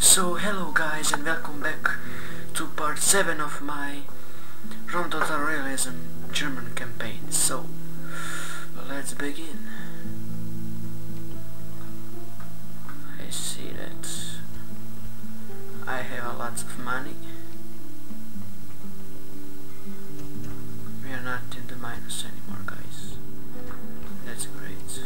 So hello guys and welcome back to part 7 of my Rome Total Realism German campaign. So let's begin. I see that I have a lot of money. We are not in the minus anymore guys. That's great.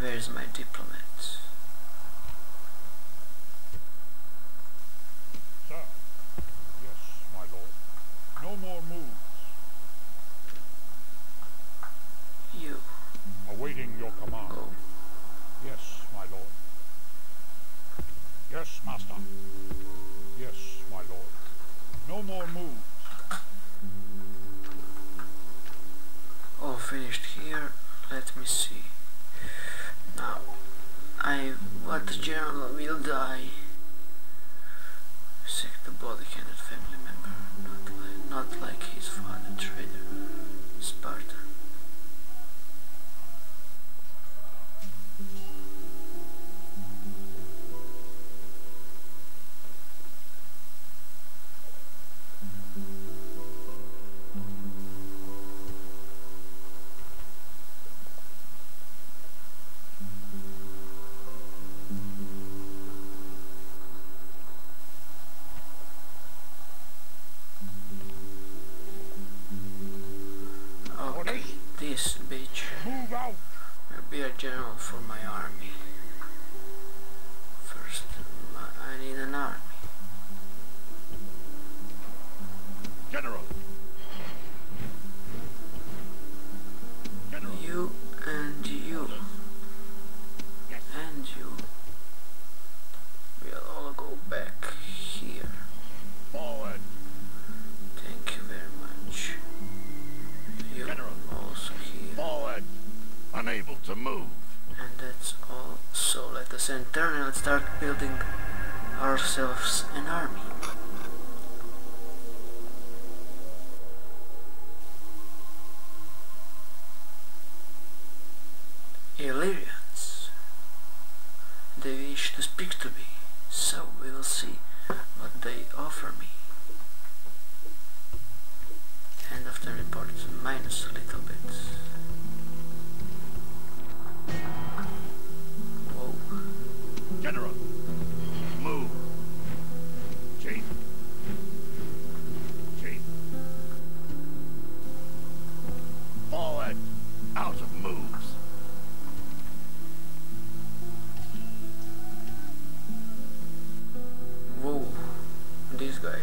Where is my diplomat? Sir. Yes, my lord. No more moves. You. Awaiting your command. Go. Yes, my lord. Yes, master. Yes, my lord. No more moves. All finished here. Let me see. Now, I what the general will die. Seek the body candidate family member, not like not like his father traitor, Sparta. This bitch Move out. will be a general for my army. First, I need an army. General. General. An army. Illyrians. They wish to speak to me, so we will see what they offer me. End of the report, minus a little bit.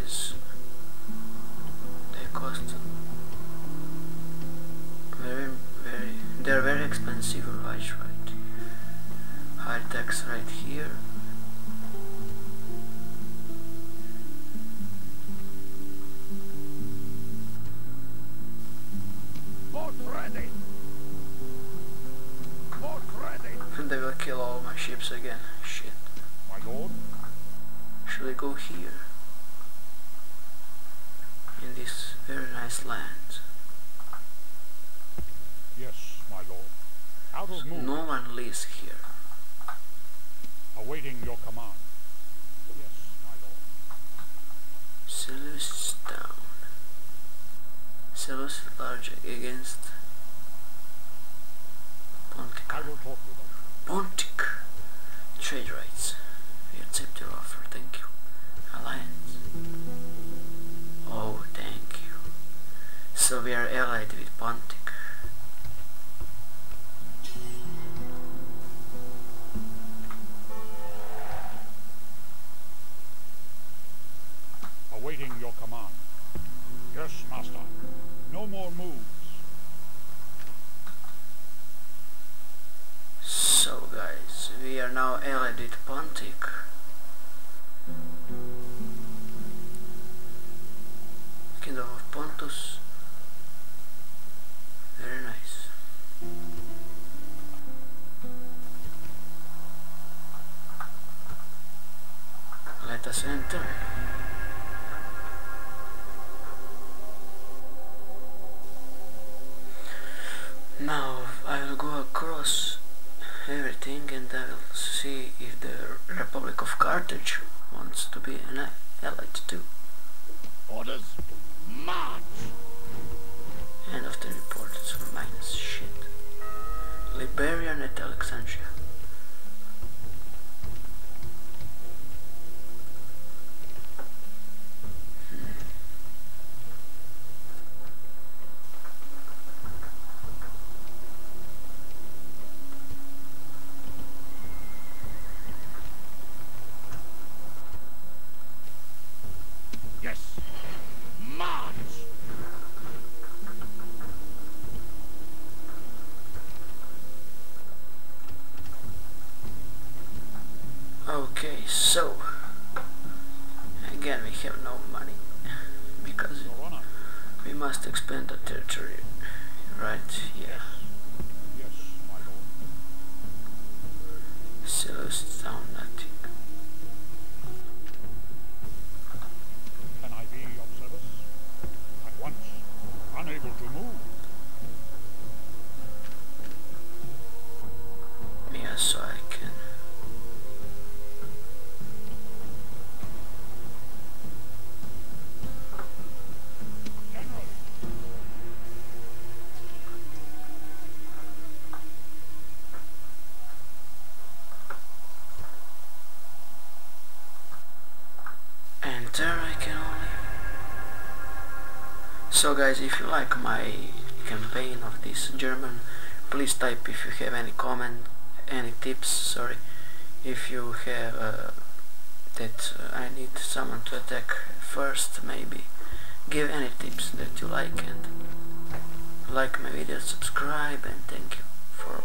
Guys, they cost very, very, they're very expensive, right, right. High tax right here. Ready. Boat ready. And they will kill all my ships again. Shit. My lord. Should I go here? In this very nice land. Yes, my lord. Out of move. No one lives here. Awaiting your command. Yes, my lord. Seleucus down. Seleucus large against Pontic. I will talk with them. Pontic. Trade rights. We accept your offer, thank you. So we are allied with Pontic. Awaiting your command. Yes, master. No more moves. So guys, we are now allied with Pontic. Center. Now I will go across everything and I will see if the Republic of Carthage wants to be an allied too. Orders. March! End of the report, it's minus shit. Liberian at Alexandria. Must expand the territory, right? Yeah. Yes, my lord. Down nothing. Enter, I can only. So guys, if you like my campaign of this German, please type if you have any comment, any tips, sorry, if you have uh, that uh, I need someone to attack first, maybe give any tips that you like and like my video, subscribe and thank you for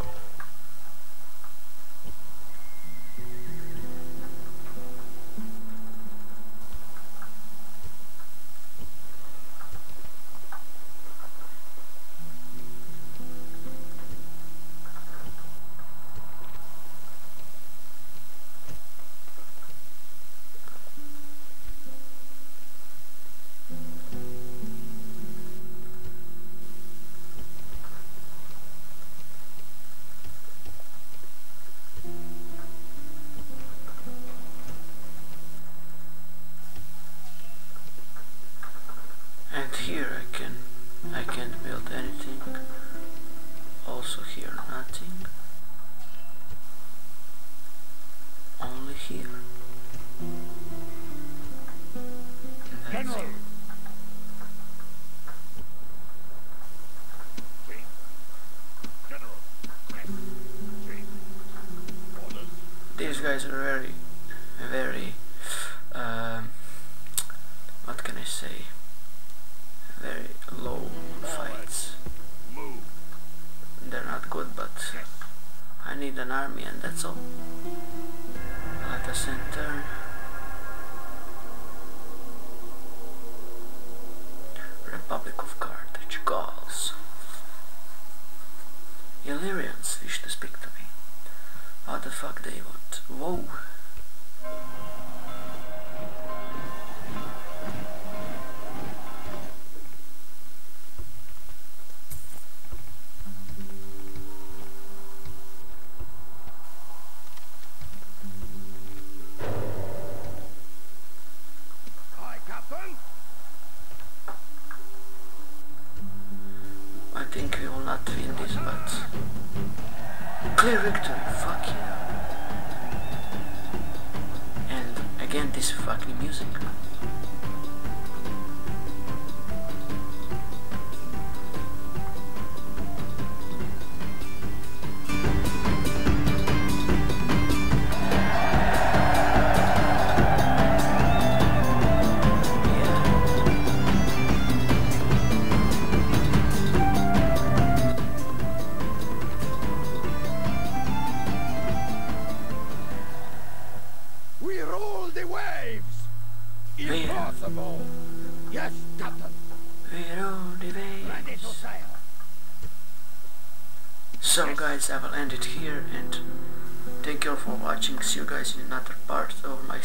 can't build anything. Also here nothing. Only here. That's General. it. General. Yes. Chief. Orders. These guys are very very um, what can I say? Very good but I need an army and that's all. Let us enter. Republic of Carthage, Gauls. Illyrians wish to speak to me. What the fuck they want? Whoa. I think we will not win this, but clear victory. Fuck yeah. And again, this fucking music. Waves. Impossible. Yes, Captain. We rule the Ready to waves. sail. So guys, I will end it here and thank you all for watching. See you guys in another part of my